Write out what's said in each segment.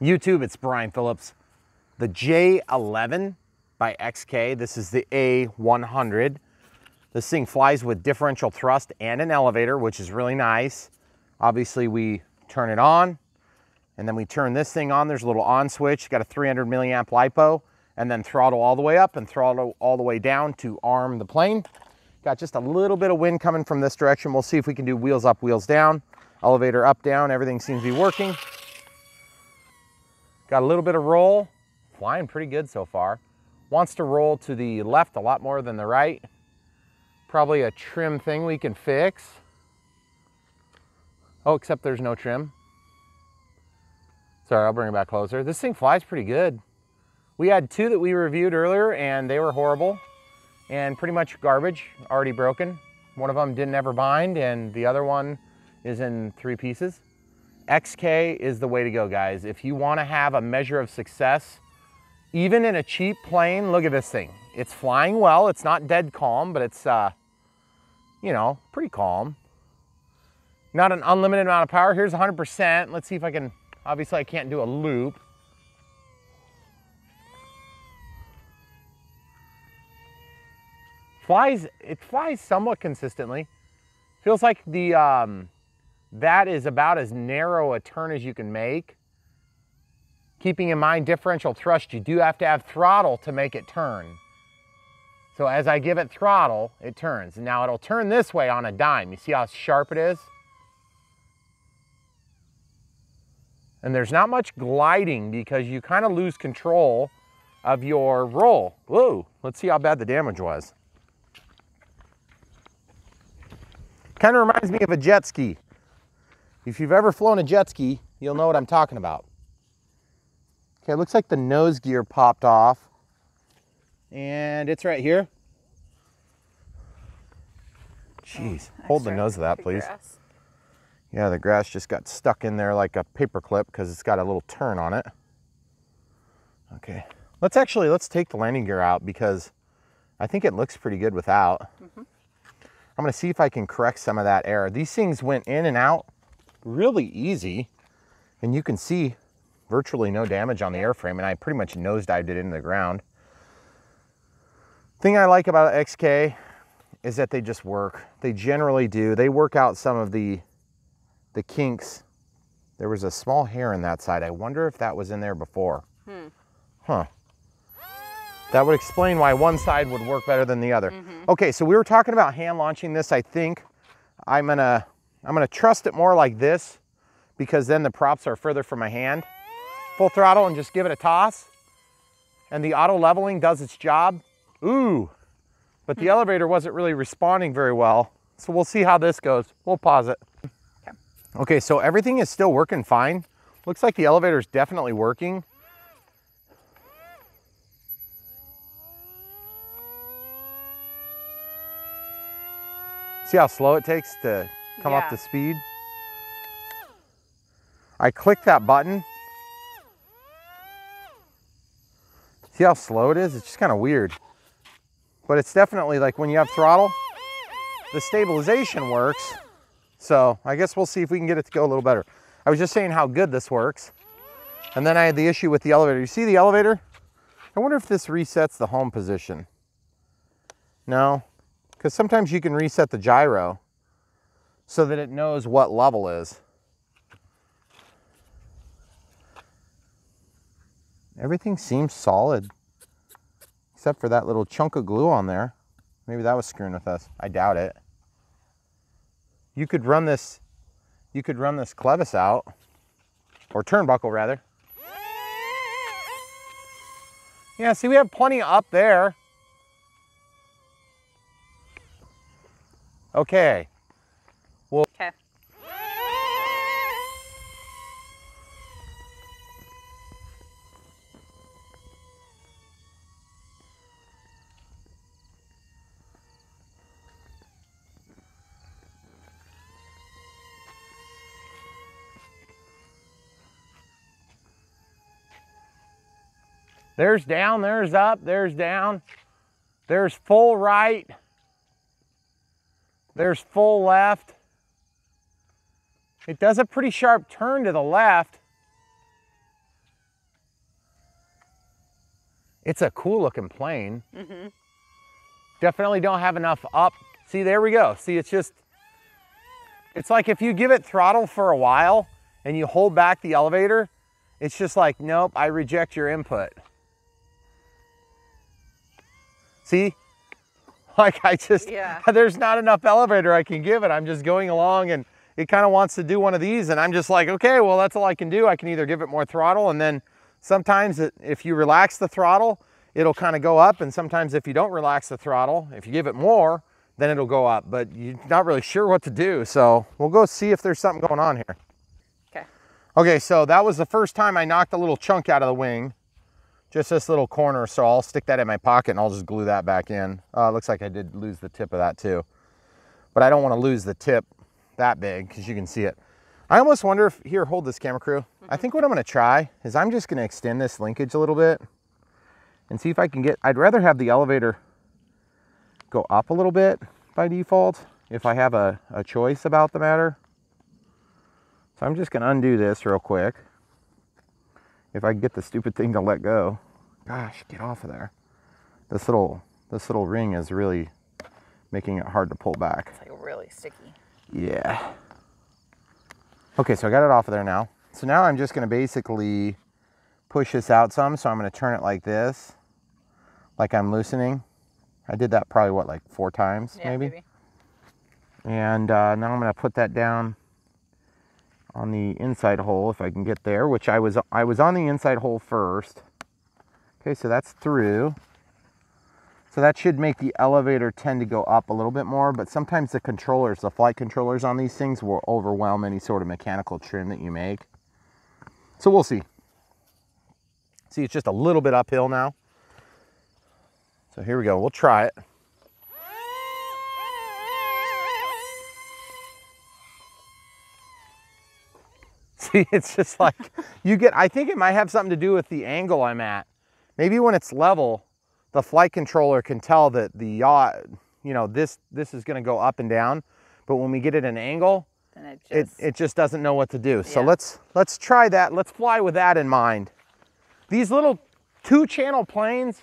YouTube, it's Brian Phillips. The J11 by XK, this is the A100. This thing flies with differential thrust and an elevator, which is really nice. Obviously we turn it on and then we turn this thing on. There's a little on switch, got a 300 milliamp LiPo and then throttle all the way up and throttle all the way down to arm the plane. Got just a little bit of wind coming from this direction. We'll see if we can do wheels up, wheels down, elevator up, down. Everything seems to be working. Got a little bit of roll, flying pretty good so far. Wants to roll to the left a lot more than the right. Probably a trim thing we can fix. Oh, except there's no trim. Sorry, I'll bring it back closer. This thing flies pretty good. We had two that we reviewed earlier and they were horrible and pretty much garbage, already broken. One of them didn't ever bind and the other one is in three pieces. XK is the way to go, guys. If you wanna have a measure of success, even in a cheap plane, look at this thing. It's flying well. It's not dead calm, but it's, uh, you know, pretty calm. Not an unlimited amount of power. Here's 100%. Let's see if I can, obviously I can't do a loop. Flies, it flies somewhat consistently. Feels like the, um, that is about as narrow a turn as you can make. Keeping in mind differential thrust, you do have to have throttle to make it turn. So as I give it throttle, it turns. Now it'll turn this way on a dime. You see how sharp it is? And there's not much gliding because you kind of lose control of your roll. Whoa, let's see how bad the damage was. Kind of reminds me of a jet ski. If you've ever flown a jet ski, you'll know what I'm talking about. Okay, it looks like the nose gear popped off. And it's right here. Jeez, oh, hold the nose of that, please. Grass. Yeah, the grass just got stuck in there like a paper clip because it's got a little turn on it. Okay, let's actually, let's take the landing gear out because I think it looks pretty good without. Mm -hmm. I'm gonna see if I can correct some of that error. These things went in and out really easy. And you can see virtually no damage on the airframe and I pretty much nosedived it into the ground. Thing I like about XK is that they just work. They generally do. They work out some of the, the kinks. There was a small hair in that side. I wonder if that was in there before. Hmm. Huh. That would explain why one side would work better than the other. Mm -hmm. Okay, so we were talking about hand launching this. I think I'm gonna I'm gonna trust it more like this because then the props are further from my hand. Full throttle and just give it a toss. And the auto leveling does its job. Ooh, but the hmm. elevator wasn't really responding very well. So we'll see how this goes. We'll pause it. Okay. okay, so everything is still working fine. Looks like the elevator is definitely working. See how slow it takes to come yeah. up to speed. I click that button. See how slow it is? It's just kind of weird. But it's definitely like when you have throttle, the stabilization works. So I guess we'll see if we can get it to go a little better. I was just saying how good this works. And then I had the issue with the elevator. You see the elevator? I wonder if this resets the home position. No, because sometimes you can reset the gyro so that it knows what level is. Everything seems solid, except for that little chunk of glue on there. Maybe that was screwing with us. I doubt it. You could run this, you could run this clevis out, or turnbuckle rather. Yeah, see we have plenty up there. Okay, well, okay. There's down, there's up, there's down. There's full right. There's full left. It does a pretty sharp turn to the left. It's a cool looking plane. Mm-hmm. Definitely don't have enough up. See, there we go. See, it's just, it's like if you give it throttle for a while and you hold back the elevator, it's just like, nope, I reject your input. See? Like I just, Yeah. there's not enough elevator I can give it. I'm just going along and it kind of wants to do one of these and I'm just like, okay, well, that's all I can do. I can either give it more throttle and then sometimes it, if you relax the throttle, it'll kind of go up. And sometimes if you don't relax the throttle, if you give it more, then it'll go up, but you're not really sure what to do. So we'll go see if there's something going on here. Okay. Okay, so that was the first time I knocked a little chunk out of the wing. Just this little corner, so I'll stick that in my pocket and I'll just glue that back in. Uh, looks like I did lose the tip of that too. But I don't want to lose the tip that big because you can see it. I almost wonder if, here, hold this camera crew. I mm-hmm. think what I'm gonna try is I'm just gonna extend this linkage a little bit and see if I can get, I'd rather have the elevator go up a little bit by default if I have a, a choice about the matter. So I'm just gonna undo this real quick. If I can get the stupid thing to let go. Gosh, get off of there. This little this little ring is really making it hard to pull back. It's like really sticky. Yeah. Okay, so I got it off of there now. So now I'm just gonna basically push this out some. So I'm gonna turn it like this, like I'm loosening. I did that probably what, like four times Yeah, maybe? maybe. And uh, now I'm gonna put that down on the inside hole if I can get there, which I was I was on the inside hole first. Okay, so that's through. So that should make the elevator tend to go up a little bit more, but sometimes the controllers, the flight controllers on these things will overwhelm any sort of mechanical trim that you make. So we'll see. See, it's just a little bit uphill now. So here we go, we'll try it. See, it's just like you get, I think it might have something to do with the angle I'm at. Maybe when it's level, the flight controller can tell that the yacht, you know, this this is gonna go up and down. But when we get it an angle, Then it it, just it just doesn't know what to do. So Yeah. let's let's try that. Let's fly with that in mind. These little two channel planes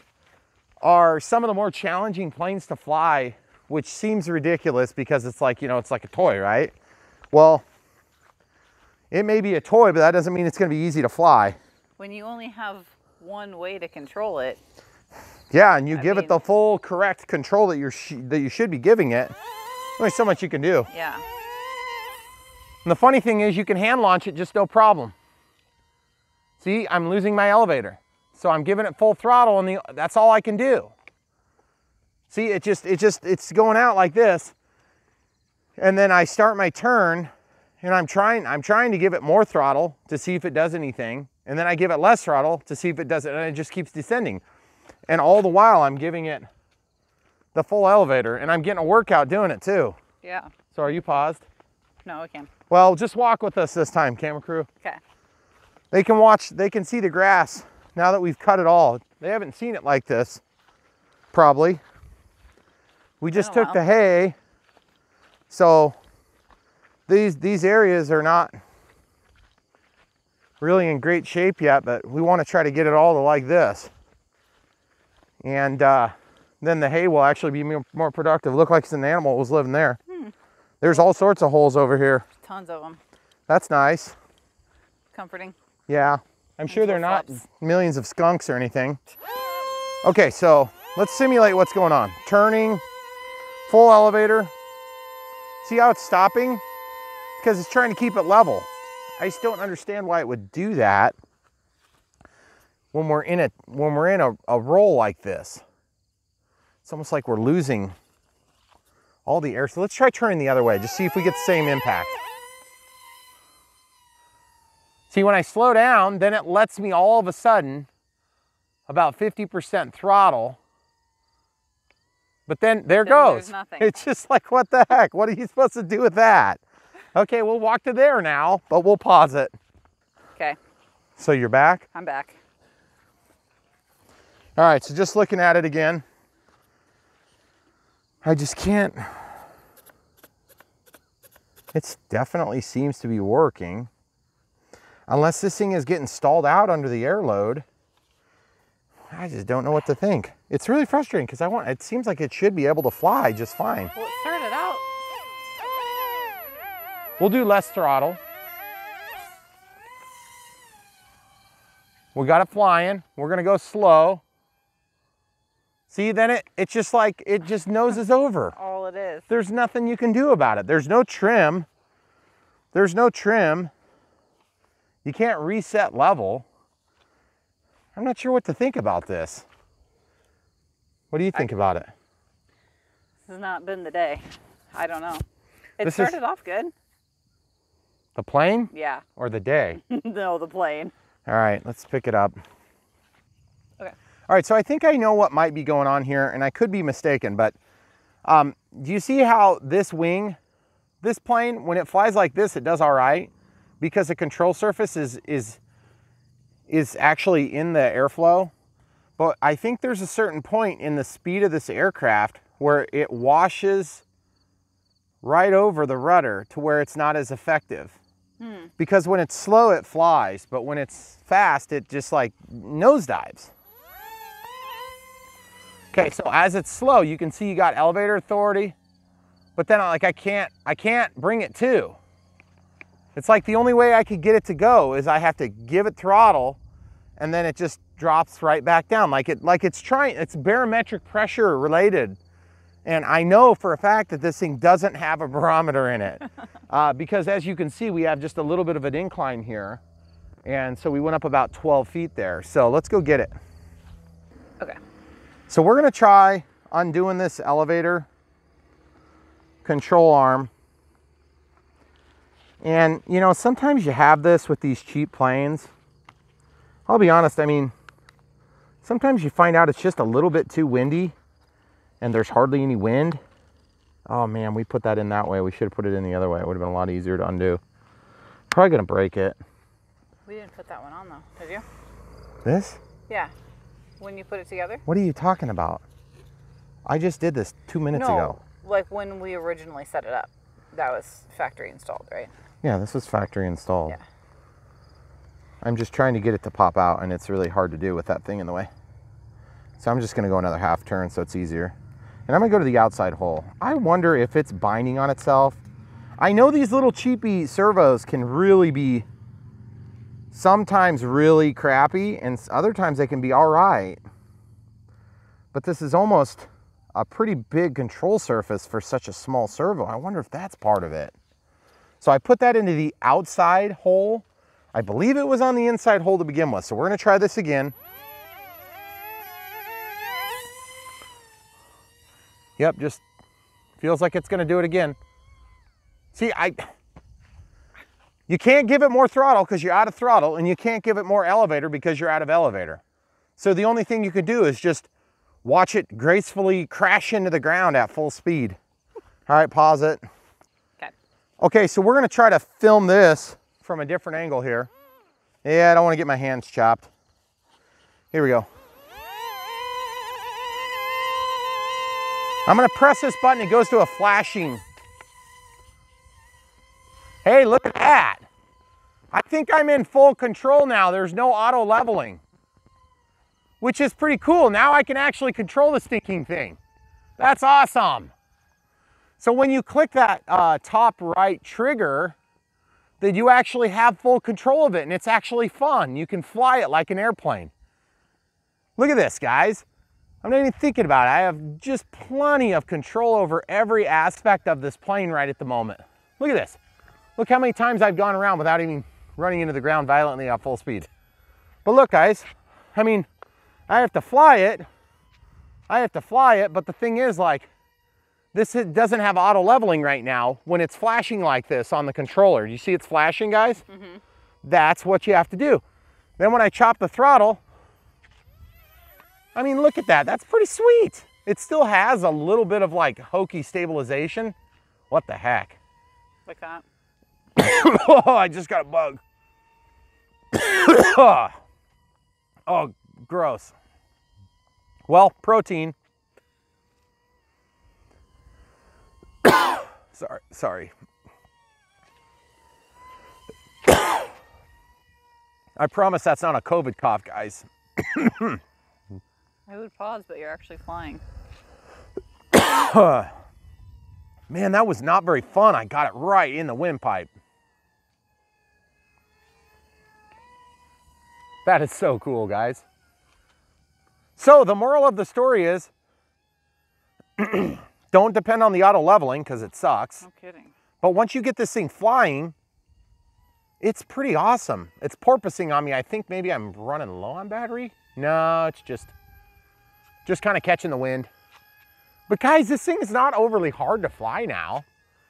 are some of the more challenging planes to fly, which seems ridiculous because it's like, you know, it's like a toy, right? Well, it may be a toy, but that doesn't mean it's gonna be easy to fly. when you only have one way to control it, Yeah, and you I give it the full correct control that you're that you should be giving it. Only so much you can do. yeah. And the funny thing is you can hand launch it just no problem. See, I'm losing my elevator. So I'm giving it full throttle and the, that's all I can do. See, it just, it just, it's going out like this. And then I start my turn and I'm trying, I'm trying to give it more throttle to see if it does anything. And then I give it less throttle to see if it does it. And it just keeps descending. And all the while I'm giving it the full elevator and I'm getting a workout doing it too. Yeah. So are you paused? No, I can't. Well, just walk with us this time, camera crew. Okay. They can watch, they can see the grass now that we've cut it all. They haven't seen it like this, probably. We just a took the hay, so these these areas are not really in great shape yet, but we want to try to get it all to like this. And uh, then the hay will actually be more, productive. Look like it's an animal was living there. There's all sorts of holes over here. Tons of them. That's nice. Comforting. Yeah, I'm sure they're not millions of skunks or anything. Okay, so let's simulate what's going on. Turning, full elevator. See how it's stopping? Because it's trying to keep it level. I just don't understand why it would do that when we're in a when we're in a, a roll like this. It's almost like we're losing all the air. So let's try turning the other way, just see if we get the same impact. See, when I slow down, then it lets me all of a sudden about 50% throttle. But then there Then goes. nothing. It's just like, what the heck? What are you supposed to do with that? Okay, we'll walk to there now, but we'll pause it. Okay. So you're back? I'm back. All right, so just looking at it again, I just can't. It definitely seems to be working. Unless this thing is getting stalled out under the air load, I just don't know what to think. It's really frustrating because I want. It seems like it should be able to fly just fine. Well, it started out. We'll do less throttle. We got it flying. We're gonna go slow. See, then it it's just like it just noses over. All it is. There's nothing you can do about it. There's no trim. There's no trim. You can't reset level. I'm not sure what to think about this. What do you think about it? This has not been the day. I don't know. It This is- started off good. The plane Yeah. or the day? no, the plane. All right, let's pick it up. All right, so I think I know what might be going on here, and I could be mistaken, but um, do you see how this wing, this plane, when it flies like this, it does all right? Because the control surface is is is actually in the airflow. But I think there's a certain point in the speed of this aircraft where it washes right over the rudder to where it's not as effective. Because when it's slow it flies but when it's fast it just like nosedives okay so as it's slow you can see you got elevator authority but then like i can't i can't bring it to it's like the only way i could get it to go is i have to give it throttle and then it just drops right back down like it like it's trying it's barometric pressure related and I know for a fact that this thing doesn't have a barometer in it. Uh, because as you can see, we have just a little bit of an incline here. And so we went up about 12 feet there. So let's go get it. So we're gonna try undoing this elevator control arm. And you know, sometimes you have this with these cheap planes. I'll be honest, I mean, sometimes you find out it's just a little bit too windy and there's hardly any wind. Oh man, we put that in that way. We should have put it in the other way. It would have been a lot easier to undo. Probably gonna break it. We didn't put that one on though, did you? This? Yeah. When you put it together? What are you talking about? I just did this two minutes no. ago. Like when we originally set it up. That was factory installed, right? Yeah, this was factory installed. Yeah. I'm just trying to get it to pop out and it's really hard to do with that thing in the way. So I'm just gonna go another half turn so it's easier. And I'm gonna go to the outside hole. I wonder if it's binding on itself. I know these little cheapy servos can really be sometimes really crappy and other times they can be all right. But this is almost a pretty big control surface for such a small servo. I wonder if that's part of it. So I put that into the outside hole. I believe it was on the inside hole to begin with. So we're gonna try this again. Yep, just feels like it's gonna do it again. See, I, you can't give it more throttle because you're out of throttle and you can't give it more elevator because you're out of elevator. So the only thing you could do is just watch it gracefully crash into the ground at full speed. All right, pause it. Okay. Okay, so we're gonna try to film this from a different angle here. Yeah, I don't wanna get my hands chopped. Here we go. I'm gonna press this button, it goes to a flashing. Hey, look at that. I think I'm in full control now. There's no auto leveling, which is pretty cool. Now I can actually control the stinking thing. That's awesome. So when you click that uh, top right trigger, then you actually have full control of it and it's actually fun. You can fly it like an airplane. Look at this, guys. I'm not even thinking about it. I have just plenty of control over every aspect of this plane right at the moment. Look at this. Look how many times I've gone around without even running into the ground violently at full speed. But look, guys, I mean, I have to fly it. I have to fly it, but the thing is like, this it doesn't have auto leveling right now when it's flashing like this on the controller. You see it's flashing, guys? Mm-hmm. That's what you have to do. Then when I chop the throttle, I mean, look at that. That's pretty sweet. It still has a little bit of like hokey stabilization. What the heck? Like that. Oh, I just got a bug. oh, gross. Well, protein. sorry, sorry. I promise that's not a COVID cough, guys. I would pause, but you're actually flying. Man, that was not very fun. I got it right in the windpipe. That is so cool, guys. So the moral of the story is don't depend on the auto leveling because it sucks. No kidding. But once you get this thing flying, it's pretty awesome. It's porpoising on me. I think maybe I'm running low on battery. No, it's just, just kind of catching the wind. But guys, this thing is not overly hard to fly now.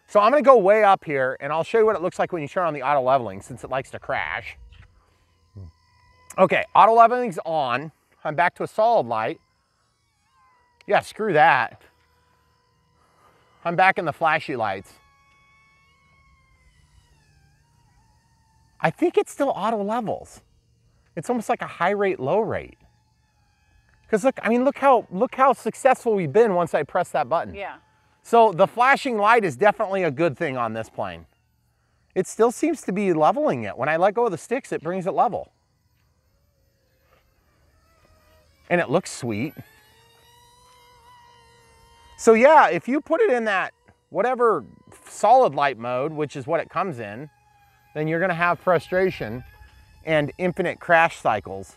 So I'm gonna go way up here and I'll show you what it looks like when you turn on the auto leveling since it likes to crash. Okay, auto leveling's on. I'm back to a solid light. Yeah, screw that. I'm back in the flashy lights. I think it's still auto levels. It's almost like a high rate, low rate. Because look, I mean, look how look how successful we've been once I press that button. Yeah. So the flashing light is definitely a good thing on this plane. It still seems to be leveling it. When I let go of the sticks, it brings it level. And it looks sweet. So yeah, if you put it in that whatever solid light mode, which is what it comes in, then you're gonna have frustration and infinite crash cycles.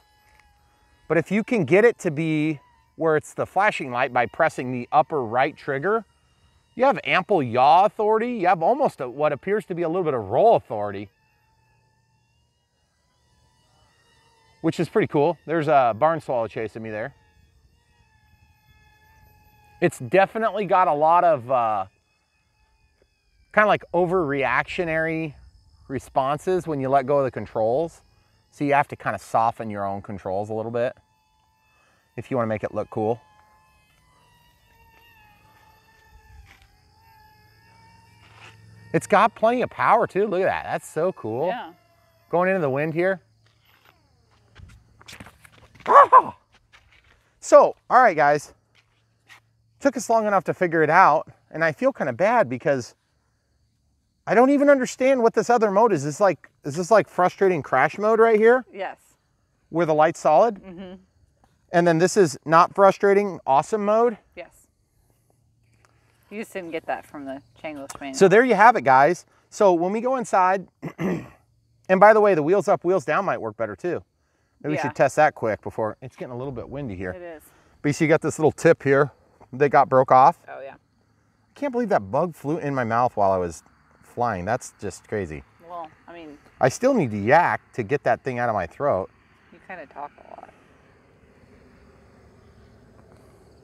But if you can get it to be where it's the flashing light by pressing the upper right trigger, you have ample yaw authority. You have almost a, what appears to be a little bit of roll authority, which is pretty cool. There's a barn swallow chasing me there. It's definitely got a lot of uh, kind of like overreactionary responses when you let go of the controls. So you have to kind of soften your own controls a little bit if you want to make it look cool. It's got plenty of power too. Look at that. That's so cool. Yeah. Going into the wind here. So, all right, guys. Took us long enough to figure it out, and I feel kind of bad because I don't even understand what this other mode is. Is this like is this like frustrating crash mode right here, Yes. where the light's solid, Mm-hmm. and then this is not frustrating, awesome mode. Yes. You just didn't get that from the Changlish manual. So there you have it, guys. So when we go inside, and by the way, the wheels up, wheels down might work better too. Maybe we should test that quick before it's getting a little bit windy here. it is. But you see, you got this little tip here that got broke off. Oh yeah. I can't believe that bug flew in my mouth while I was flying. That's just crazy. Well, I mean, I still need to yak to get that thing out of my throat. you kind of talk a lot.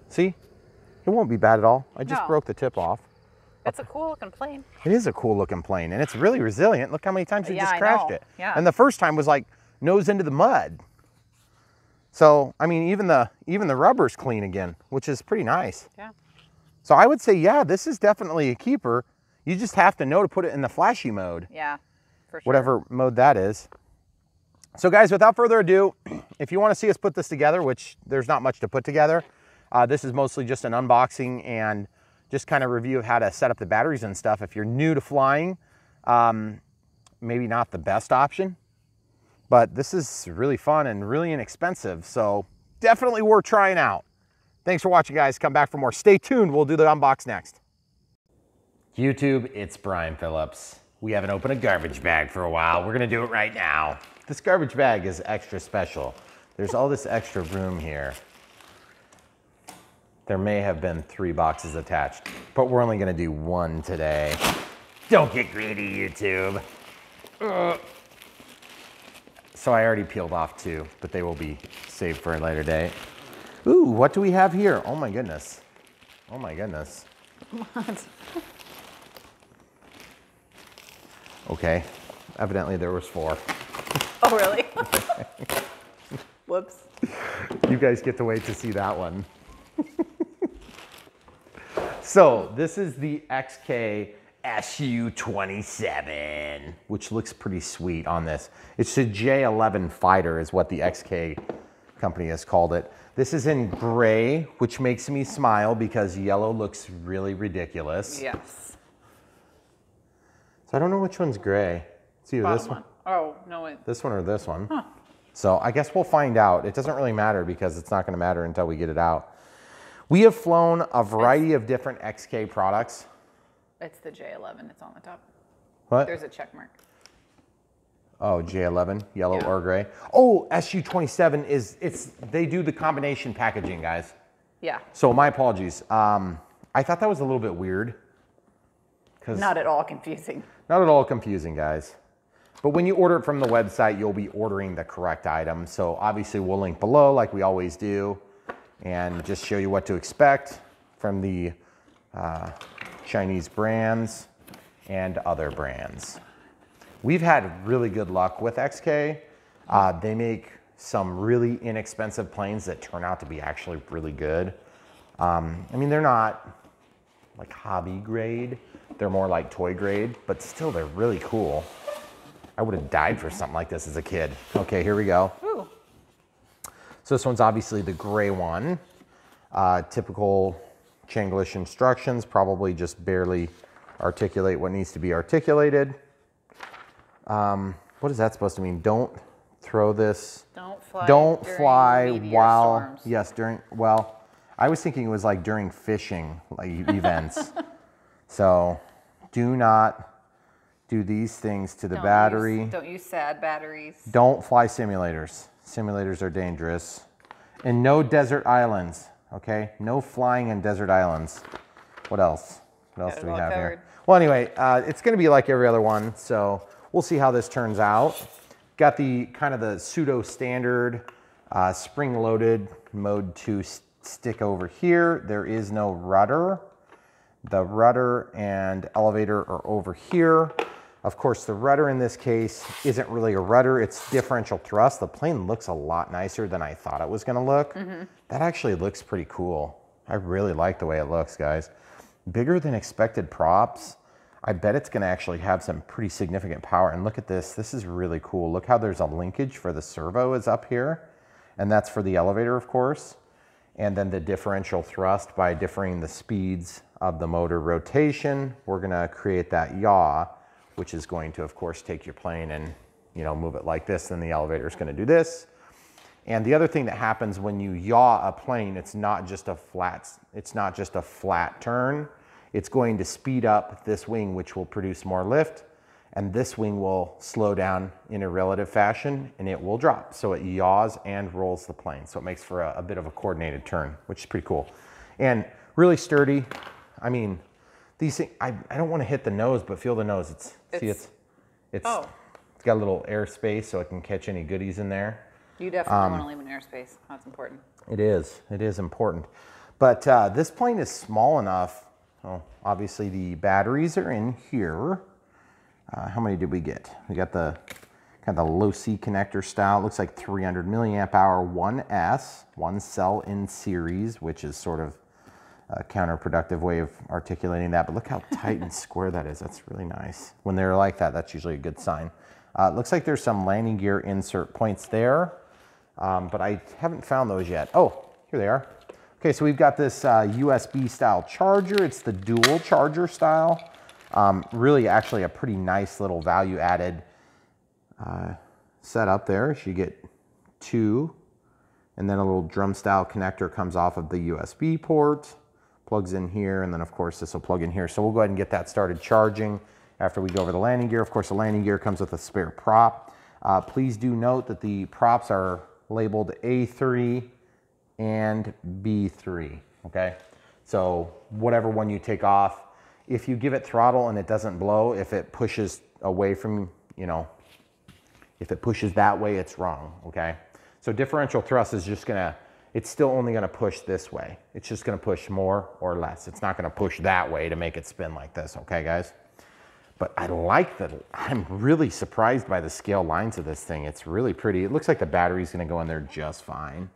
See? It won't be bad at all. I just No. broke the tip off. It's a cool looking plane. It is a cool looking plane and it's really resilient. Look how many times it Yeah, just crashed it. Yeah. And the first time was like nose into the mud. So, I mean, even the even the rubber's clean again, which is pretty nice. Yeah. So I would say, yeah, this is definitely a keeper. You just have to know to put it in the flashy mode. Yeah. For sure. whatever mode that is. So guys, without further ado, if you want to see us put this together, which there's not much to put together, uh, this is mostly just an unboxing and just kind of review of how to set up the batteries and stuff. If you're new to flying, um, maybe not the best option, but this is really fun and really inexpensive. So definitely worth trying out. Thanks for watching guys. Come back for more. Stay tuned. We'll do the unbox next. YouTube, it's Brian Phillips. We haven't opened a garbage bag for a while. We're gonna do it right now. This garbage bag is extra special. There's all this extra room here. There may have been three boxes attached, but we're only gonna do one today. Don't get greedy, YouTube. So I already peeled off two, but they will be saved for a later date. Ooh, what do we have here? Oh my goodness. Oh my goodness. Okay, evidently there was four. Oh really? Whoops. You guys get to wait to see that one. so this is the XK SU27, which looks pretty sweet on this. It's a J11 fighter is what the XK company has called it. This is in gray, which makes me smile because yellow looks really ridiculous. Yes. So I don't know which one's gray. It's either this one, one. Oh no wait. this one or this one. So I guess we'll find out. It doesn't really matter because it's not going to matter until we get it out. We have flown a variety of different XK products. It's the J11. It's on the top. What? There's a check mark. Oh, J11, yellow Yeah. or gray. Oh, SU27 is it's they do the combination packaging, guys. Yeah. So my apologies. Um, I thought that was a little bit weird. Cause Not at all confusing. Not at all confusing, guys. But when you order it from the website, you'll be ordering the correct item. So obviously we'll link below like we always do and just show you what to expect from the uh, Chinese brands and other brands. We've had really good luck with XK. Uh, they make some really inexpensive planes that turn out to be actually really good. Um, I mean, they're not like hobby grade. They're more like toy grade, but still they're really cool. I would have died for something like this as a kid. Okay, here we go. Ooh. So this one's obviously the gray one. Uh, typical Chinglish instructions, probably just barely articulate what needs to be articulated. Um, what is that supposed to mean? Don't throw this Don't fly. don't fly while storms. yes during well i was thinking it was like during fishing like events so do not do these things to the Don't battery Use, don't use sad batteries. don't fly simulators simulators are dangerous and no desert islands okay? No flying in desert islands. What else? What else do we have covered. here well anyway uh, it's going to be like every other one so we'll see how this turns out. Got the kind of the pseudo standard uh, spring loaded mode 2 s- stick over here. There is no rudder. The rudder and elevator are over here. Of course, the rudder in this case isn't really a rudder, it's differential thrust. The plane looks a lot nicer than I thought it was gonna look. Mm-hmm. That actually looks pretty cool. I really like the way it looks, guys. Bigger than expected props. I bet it's gonna actually have some pretty significant power. And look at this, this is really cool. Look how there's a linkage for the servo is up here. And that's for the elevator, of course and then the differential thrust by differing the speeds of the motor rotation. We're gonna create that yaw, which is going to, of course, take your plane and you know move it like this, Then the elevator is gonna do this. And the other thing that happens when you yaw a plane, it's not just a flat, it's not just a flat turn. It's going to speed up this wing, which will produce more lift, and this wing will slow down in a relative fashion and it will drop. So it yaws and rolls the plane. So it makes for a, a bit of a coordinated turn, which is pretty cool. And really sturdy. I mean, these things, I, I don't want to hit the nose, but feel the nose. It's, see, It's- it's, it's, Oh. it's got a little airspace so it can catch any goodies in there. You definitely Um, want to leave an airspace. That's important. It is. It is important. But uh, this plane is small enough. Oh, obviously the batteries are in here. Uh, how many did we get? We got the kind of the low C connector style. It looks like 300 milliamp hour 1S, one cell in series, which is sort of a counterproductive way of articulating that. But look how tight and square that is. That's really nice. When they're like that, that's usually a good sign. Uh, looks like there's some landing gear insert points there um, but I haven't found those yet. Oh, here they are. Okay, so we've got this uh, USB style charger. It's the dual charger style. Um, really, actually, a pretty nice little value added uh, setup there. So you get two, and then a little drum style connector comes off of the USB port, plugs in here, and then of course this will plug in here. So we'll go ahead and get that started charging after we go over the landing gear. Of course, the landing gear comes with a spare prop. Uh, please do note that the props are labeled A3 and B3, okay? So whatever one you take off, if you give it throttle and it doesn't blow, if it pushes away from, you know, if it pushes that way, it's wrong, okay? So differential thrust is just gonna, it's still only gonna push this way. It's just gonna push more or less. It's not gonna push that way to make it spin like this, okay guys? But I like that, I'm really surprised by the scale lines of this thing. It's really pretty. It looks like the battery's gonna go in there just fine.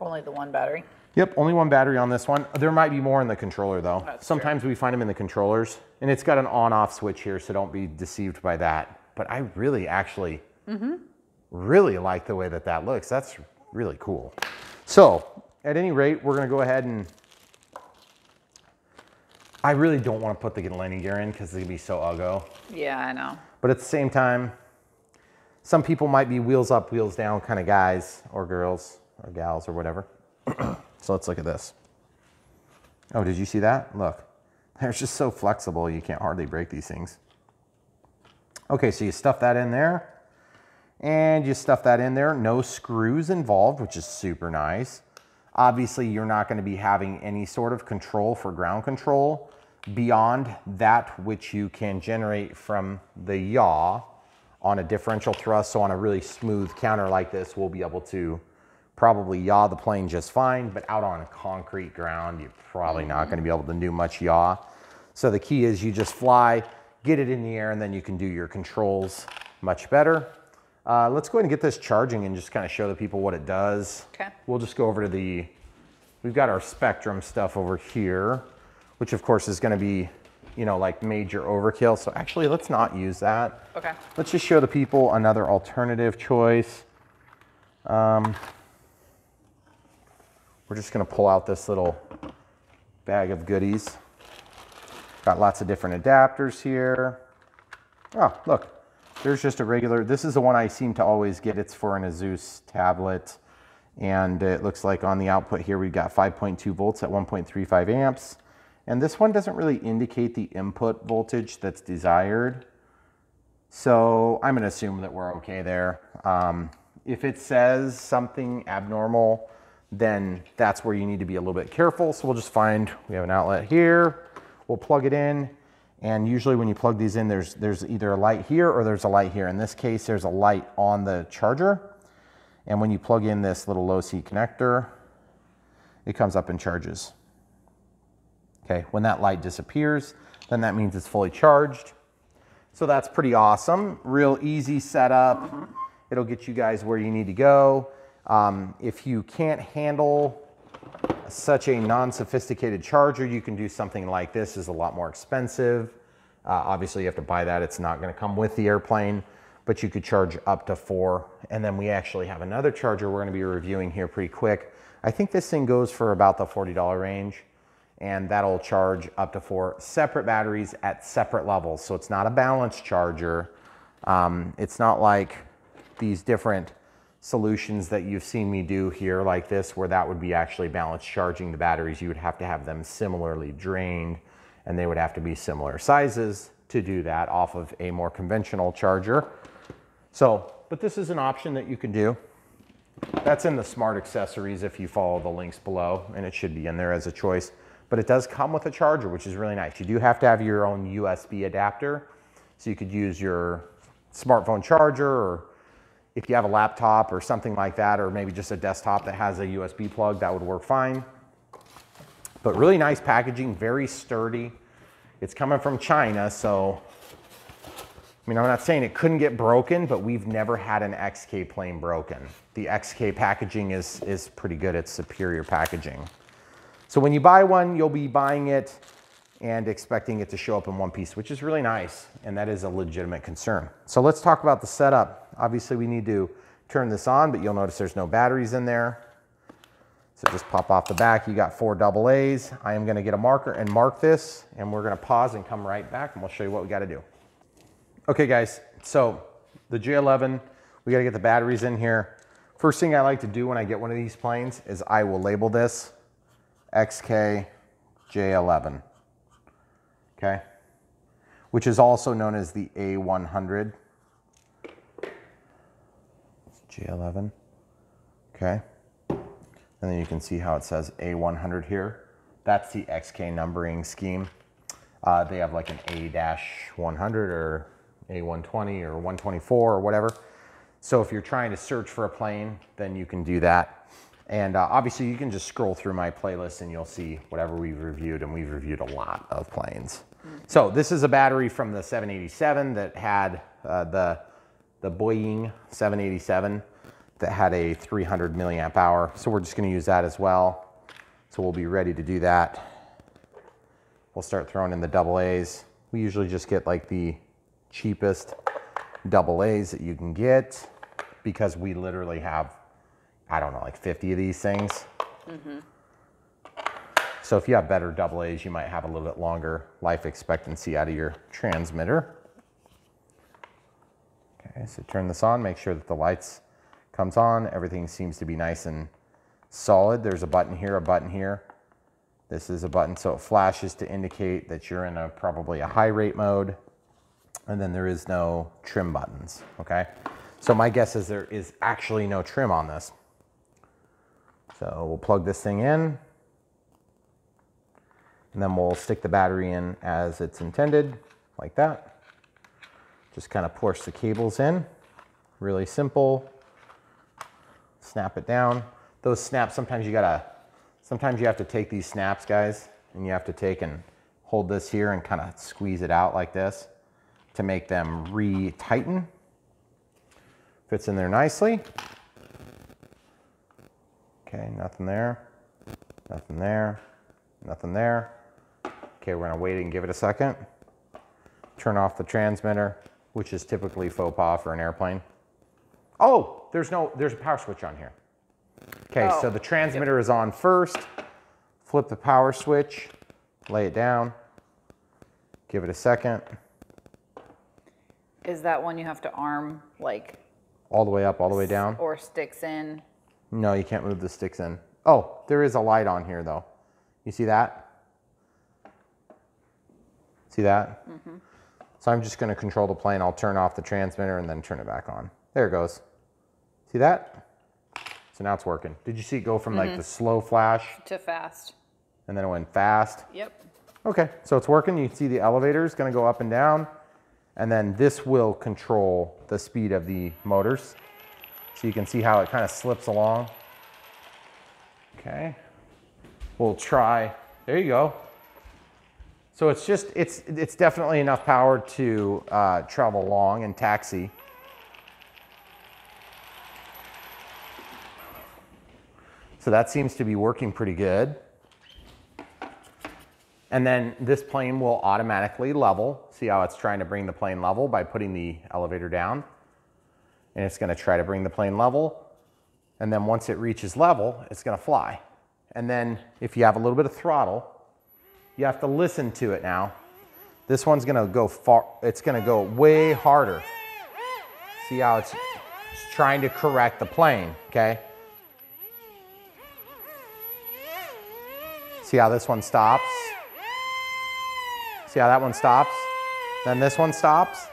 Only the one battery. Yep, only one battery on this one. There might be more in the controller though. That's Sometimes we find them in the controllers and it's got an on off switch here, so don't be deceived by that. But I really actually, mm-hmm. really like the way that that looks. That's really cool. So at any rate, we're gonna go ahead and, I really don't wanna put the landing gear in because it's gonna be so uggo. Yeah, I know. But at the same time, Some people might be wheels up, wheels down kind of guys or girls or gals or whatever. so let's look at this. Oh, did you see that? Look, they're just so flexible, you can't hardly break these things. Okay, so you stuff that in there and you stuff that in there. No screws involved, which is super nice. Obviously, you're not gonna be having any sort of control for ground control beyond that which you can generate from the yaw on a differential thrust. So on a really smooth counter like this, we'll be able to probably yaw the plane just fine, but out on concrete ground, you're probably not gonna be able to do much yaw. So the key is you just fly, get it in the air, and then you can do your controls much better. Uh, let's go ahead and get this charging and just kind of show the people what it does. Okay. We'll just go over to the, we've got our Spektrum stuff over here, which of course is gonna be, you know, like major overkill. So actually, let's not use that. Okay. Let's just show the people another alternative choice. Um, we're just gonna pull out this little bag of goodies. Got lots of different adapters here. Oh, look, there's just a regular, this is the one I seem to always get. It's for an Asus tablet. And it looks like on the output here, we've got 5.2 volts at 1.35 amps. And this one doesn't really indicate the input voltage that's desired. So I'm gonna assume that we're okay there. Um, if it says something abnormal, then that's where you need to be a little bit careful. So we'll just find, we have an outlet here, we'll plug it in. And usually when you plug these in, there's, there's either a light here or there's a light here. In this case, there's a light on the charger. And when you plug in this little low C connector, it comes up and charges. Okay, when that light disappears, then that means it's fully charged. So that's pretty awesome. Real easy setup. It'll get you guys where you need to go. Um, if you can't handle such a non-sophisticated charger, you can do something like this. is a lot more expensive. Uh, obviously, you have to buy that. It's not going to come with the airplane, but you could charge up to four. And then we actually have another charger we're going to be reviewing here pretty quick. I think this thing goes for about the $40 range and that'll charge up to four separate batteries at separate levels. So it's not a balanced charger. Um, it's not like these different solutions that you've seen me do here like this, where that would be actually balanced charging the batteries. You would have to have them similarly drained and they would have to be similar sizes to do that off of a more conventional charger. So, but this is an option that you can do. That's in the smart accessories if you follow the links below and it should be in there as a choice but it does come with a charger, which is really nice. You do have to have your own USB adapter. So you could use your smartphone charger or if you have a laptop or something like that, or maybe just a desktop that has a USB plug, that would work fine. But really nice packaging, very sturdy. It's coming from China, so I mean, I'm not saying it couldn't get broken, but we've never had an XK plane broken. The XK packaging is, is pretty good. It's superior packaging. So when you buy one, you'll be buying it and expecting it to show up in one piece, which is really nice. And that is a legitimate concern. So let's talk about the setup. Obviously we need to turn this on, but you'll notice there's no batteries in there. So just pop off the back. You got four double A's. I am gonna get a marker and mark this and we're gonna pause and come right back and we'll show you what we gotta do. Okay guys, so the J11, we gotta get the batteries in here. First thing I like to do when I get one of these planes is I will label this XK J11, okay? Which is also known as the A100. J11, okay? And then you can see how it says A100 here. That's the XK numbering scheme. Uh, they have like an A-100 or A120 or 124 or whatever. So if you're trying to search for a plane, then you can do that. And uh, obviously you can just scroll through my playlist and you'll see whatever we've reviewed and we've reviewed a lot of planes. So this is a battery from the 787 that had uh, the, the Boeing 787 that had a 300 milliamp hour. So we're just gonna use that as well. So we'll be ready to do that. We'll start throwing in the double A's. We usually just get like the cheapest double A's that you can get because we literally have I don't know, like 50 of these things. Mm-hmm. So if you have better double A's, you might have a little bit longer life expectancy out of your transmitter. Okay. So turn this on, make sure that the lights comes on. Everything seems to be nice and solid. There's a button here, a button here. This is a button, so it flashes to indicate that you're in a probably a high rate mode. And then there is no trim buttons, okay? So my guess is there is actually no trim on this. So we'll plug this thing in. And then we'll stick the battery in as it's intended, like that. Just kind of push the cables in. Really simple. Snap it down. Those snaps, sometimes you gotta, sometimes you have to take these snaps, guys, and you have to take and hold this here and kind of squeeze it out like this to make them re-tighten. Fits in there nicely. Okay, nothing there, nothing there, nothing there. Okay, we're gonna wait and give it a second. Turn off the transmitter, which is typically faux pas for an airplane. Oh, there's no, there's a power switch on here. Okay, Oh, so the transmitter is on first. Flip the power switch, lay it down, give it a second, Is that one you have to arm like all the way up, all the way down. or sticks in? No, you can't move the sticks in. Oh, there is a light on here though. You see that? See that? Mm-hmm. So I'm just gonna control the plane. I'll turn off the transmitter and then turn it back on. There it goes. See that? So now it's working. Did you see it go from like the mm-hmm. slow flash To fast. and then it went fast? Yep. Okay, so it's working. You can see the elevator is gonna go up and down. And then this will control the speed of the motors. So you can see how it kind of slips along. Okay, we'll try, there you go. So it's just, it's, it's definitely enough power to uh, travel long and taxi. So that seems to be working pretty good. And then this plane will automatically level. See how it's trying to bring the plane level by putting the elevator down. And it's gonna try to bring the plane level. And then once it reaches level, it's gonna fly. And then if you have a little bit of throttle, you have to listen to it now. This one's gonna go far, it's gonna go way harder. See how it's, it's trying to correct the plane, okay? See how this one stops? See how that one stops? Then this one stops.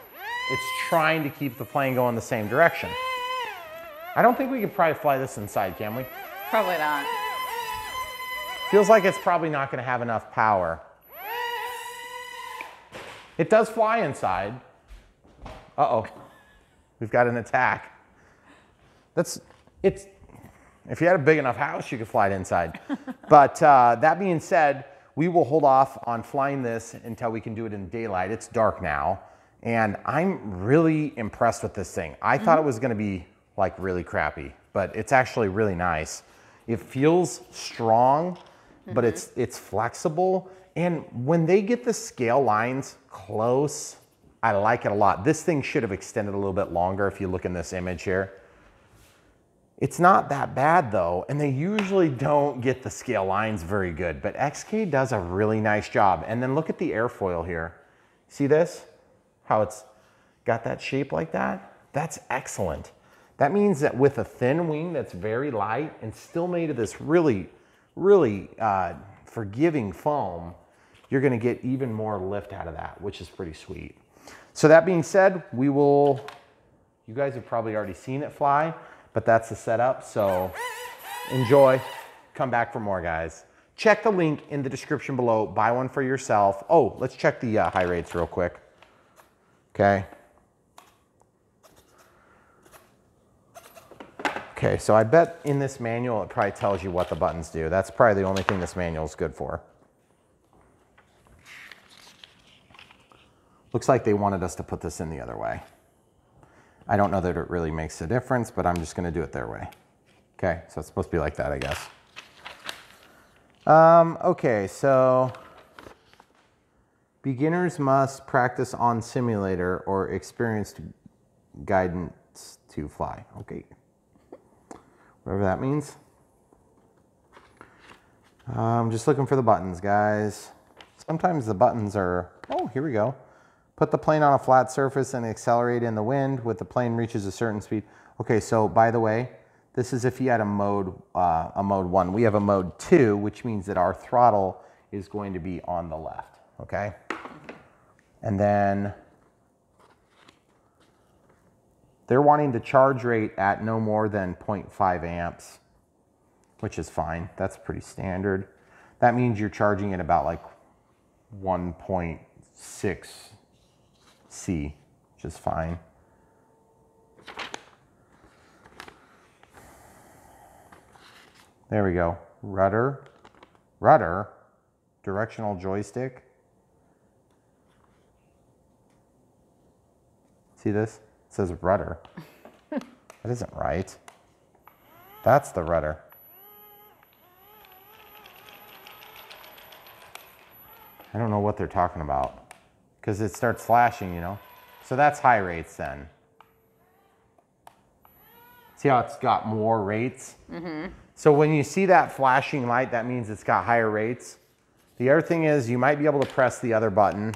It's trying to keep the plane going the same direction. I don't think we could probably fly this inside, can we? Probably not. Feels like it's probably not gonna have enough power. It does fly inside. Uh-oh, we've got an attack. That's, it's, if you had a big enough house, you could fly it inside. but uh, that being said, we will hold off on flying this until we can do it in daylight. It's dark now, and I'm really impressed with this thing. I thought it was gonna be like really crappy, but it's actually really nice. It feels strong, but mm-hmm. it's it's flexible. And when they get the scale lines close, I like it a lot. This thing should have extended a little bit longer if you look in this image here. It's not that bad though, and they usually don't get the scale lines very good, but XK does a really nice job. And then look at the airfoil here. See this? How it's got that shape like that? That's excellent. That means that with a thin wing that's very light and still made of this really, really uh, forgiving foam, you're gonna get even more lift out of that, which is pretty sweet. So that being said, we will, you guys have probably already seen it fly, but that's the setup. So enjoy, come back for more guys. Check the link in the description below, buy one for yourself. Oh, let's check the uh, high rates real quick. Okay. Okay, so I bet in this manual it probably tells you what the buttons do. That's probably the only thing this manual is good for. Looks like they wanted us to put this in the other way. I don't know that it really makes a difference, but I'm just gonna do it their way. Okay, so it's supposed to be like that, I guess. Um, okay, so beginners must practice on simulator or experienced guidance to fly. Okay, whatever that means. I'm just looking for the buttons, guys. Sometimes the buttons are, oh, here we go. Put the plane on a flat surface and accelerate in the wind with the plane reaches a certain speed. Okay, so by the way, this is if you had a mode, uh, a mode one. We have a mode two, which means that our throttle is going to be on the left, okay? And then they're wanting the charge rate at no more than 0.5 amps, which is fine. That's pretty standard. That means you're charging at about like 1.6 C, which is fine. There we go. Rudder, rudder, directional joystick. See this? It says rudder. that isn't right. That's the rudder. I don't know what they're talking about because it starts flashing, you know. So that's high rates then. See how it's got more rates? Mm -hmm. So when you see that flashing light, that means it's got higher rates. The other thing is you might be able to press the other button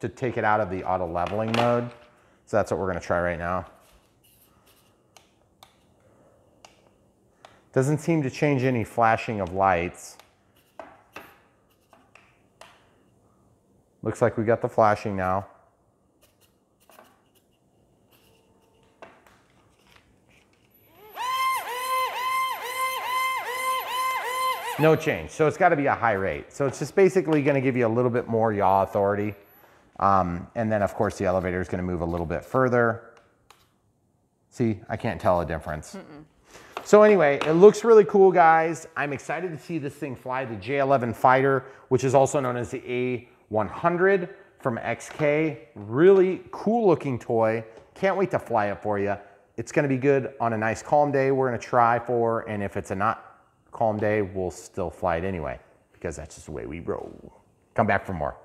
to take it out of the auto leveling mode. So that's what we're gonna try right now. Doesn't seem to change any flashing of lights. Looks like we got the flashing now. No change. So it's got to be a high rate. So it's just basically going to give you a little bit more yaw authority. Um, and then, of course, the elevator is going to move a little bit further. See, I can't tell a difference. So anyway, it looks really cool, guys. I'm excited to see this thing fly, the J11 Fighter, which is also known as the A100 from XK. Really cool looking toy. Can't wait to fly it for you. It's gonna be good on a nice calm day we're gonna try for, and if it's a not calm day, we'll still fly it anyway, because that's just the way we roll. Come back for more.